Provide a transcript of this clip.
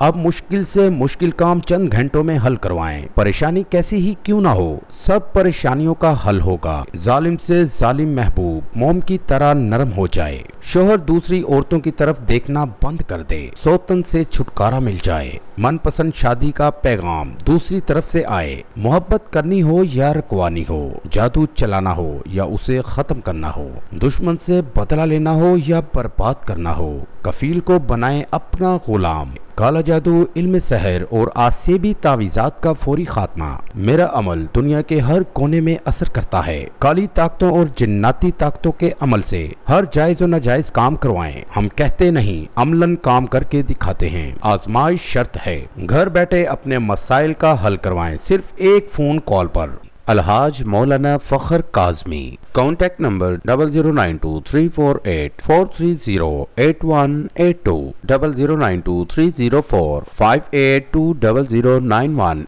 अब मुश्किल से मुश्किल काम चंद घंटों में हल करवाएँ। परेशानी कैसी ही क्यों ना हो, सब परेशानियों का हल होगा। जालिम से जालिम महबूब, मोम की तरह नरम हो जाए। शोहर दूसरी औरतों की तरफ़ देखना बंद कर दे। सौतन से छुटकारा मिल जाए। मनपसंद शादी का पैगाम दूसरी तरफ़ से आए। मोहब्बत करनी हो या रखवानी हो, जादू चलाना हो या उसे खत्म करना हो। दुश्मन से बदला लेना हो या बर्बाद करना हो। कफील को बनाए अपना गुलाम। काला जादू, इल्म सहर और आसेबी तावीजात का फौरी खात्मा। मेरा अमल दुनिया के हर कोने में असर करता है। काली ताकतों और जिन्नाती ताकतों के अमल से हर जायज़ और नाजायज काम करवाएँ। हम कहते नहीं, अमलन काम करके दिखाते हैं। आजमाइश शर्त है, घर बैठे अपने मसाइल का हल करवाएँ। सिर्फ़ एक फ़ोन कॉल पर। Alhaj Maulana Fakhar Kazmi. Contact number 009234843081820092304582091